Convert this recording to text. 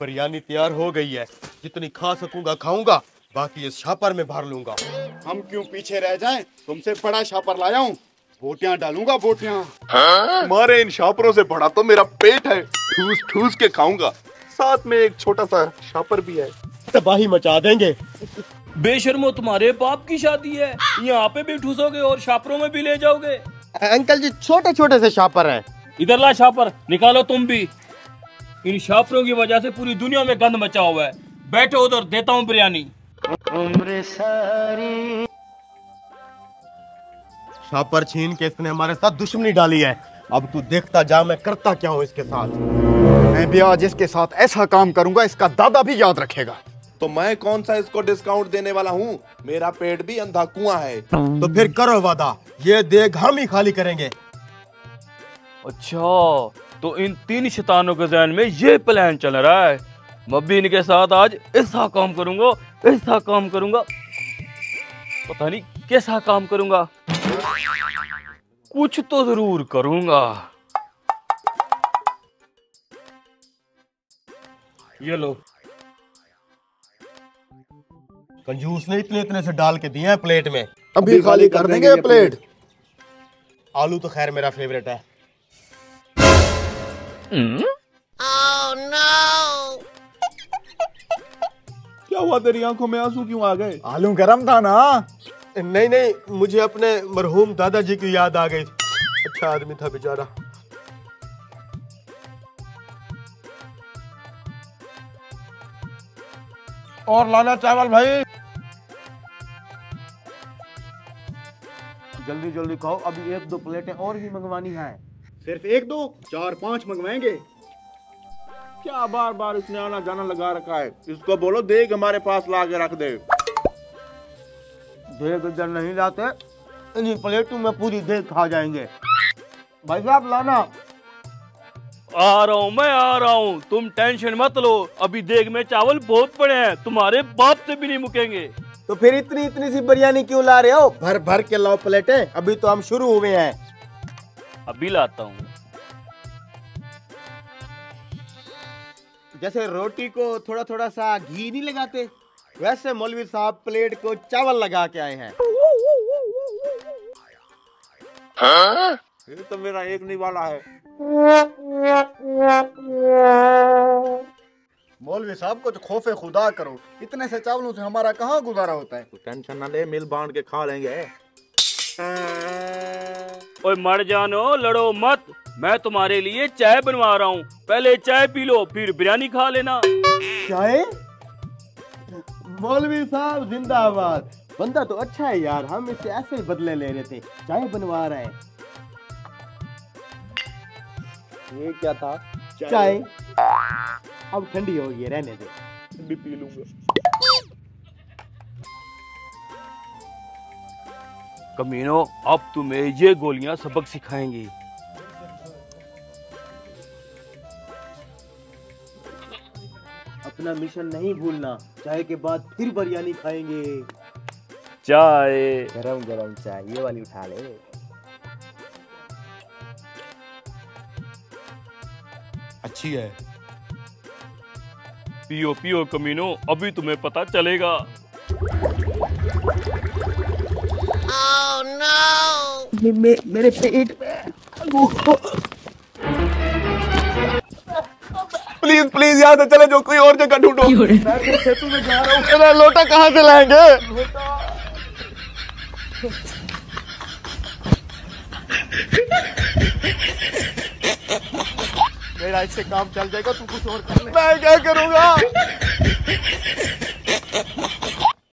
बिरयानी तैयार हो गई है। जितनी खा सकूँगा खाऊँगा। बाकी इस छापर में भर लूँगा। हम क्यों पीछे रह जाएँ? तुमसे बड़ा छापर लाया हूँ। बोटियाँ डालूँगा बोटियाँ। तुम्हारे इन छापरों से बड़ा तो मेरा पेट है। ठूस ठूस के खाऊँगा। साथ में एक छोटा सा छापर भी है। तबाही मचा देंगे। बेशर्मो तुम्हारे बाप की शादी है। यहाँ पे भी ठूसोगे और छापरों में भी ले जाओगे। अंकल जी छोटे छोटे से छापर है। इधर ला शापर निकालो तुम भी। इन शापरों की वजह से पूरी दुनिया में गंद मचा हुआ है। बैठो उधर देता हूँ बिरयानी। छापर छीन के इसने हमारे साथ दुश्मनी डाली है। अब तू देखता जा मैं करता क्या हूँ इसके साथ? मैं भी आज इसके साथ ऐसा काम करूँगा इसका दादा भी याद रखेगा। तो मैं कौन सा इसको डिस्काउंट देने वाला हूँ? मेरा पेट भी अंधा कुआ है। तो फिर करो वादा ये देख हम ही खाली करेंगे। अच्छा तो इन तीन शैतानों के जहन में ये प्लान चल रहा है। मैं भी इनके साथ आज ऐसा काम करूँगा ऐसा काम करूँगा। पता नहीं कैसा काम करूँगा। कुछ तो ज़रूर करूँगा। ये लो। कंजूस ने इतने इतने से डाल के दिए हैं प्लेट में। अभी खाली कर देंगे प्लेट। आलू तो खैर मेरा फेवरेट है। क्या हुआ तेरी आँखों में आँसू क्यों आ गए? आलू गरम था ना? नहीं नहीं मुझे अपने मरहूम दादाजी की याद आ गई। अच्छा आदमी था बेचारा। और लाना चावल भाई। जल्दी जल्दी खाओ अभी एक दो प्लेटें और भी मंगवानी है। सिर्फ़ एक दो चार पाँच मंगवाएँगे। क्या बार बार इसने आना जाना लगा रखा है? इसको बोलो देख हमारे पास ला के रख दे। देख इधर नहीं लाते इन्हीं प्लेटों में पूरी देख खा जाएँगे। भाई साहब लाना। आ रहा हूँ मैं आ रहा हूँ। तुम टेंशन मत लो अभी देख में चावल बहुत पड़े हैं तुम्हारे बाप से भी नहीं मुकेंगे। तो फिर इतनी इतनी सी बिरयानी क्यों ला रहे हो? भर भर के लाओ प्लेटें अभी तो हम शुरू हुए हैं। अभी लाता हूँ। जैसे रोटी को थोड़ा थोड़ा सा घी नहीं लगाते वैसे मौलवी साहब प्लेट को चावल लगा के आए हैं। ये तो मेरा एक नहीं वाला है। मौलवी साहब को तो खौफे खुदा करो इतने से चावलों से हमारा कहाँ गुजारा होता है? टेंशन ना ले मिल बांट के खा लेंगे। ओए मर जानो लड़ो मत। मैं तुम्हारे लिए चाय बनवा रहा हूँ। पहले चाय पी लो फिर बिरयानी खा लेना। चाय? मौलवी साहब जिंदाबाद। बंदा तो अच्छा है यार हम इससे ऐसे ही बदले ले रहे थे। चाय बनवा रहे हैं। ये क्या था? चाय। अब ठंडी हो गई रहने दे। भी पी लूँगा। कमीनो अब तुम्हें ये गोलियाँ सबक सिखाएँगी। अपना मिशन नहीं भूलना चाय के बाद फिर बिरयानी खाएँगे। चाय। गरम गरम चाय ये वाली उठा ले। अच्छी है। पियो पियो कमीनो अभी तुम्हें पता चलेगा। मेरे पेट प्लीज़ प्लीज़ यहाँ से चले जो कोई और जगह ढूंढो। अरे लोटा कहाँ से लाएँगे? मेरा इससे काम चल जाएगा तू कुछ और कर ले। मैं क्या करूँगा?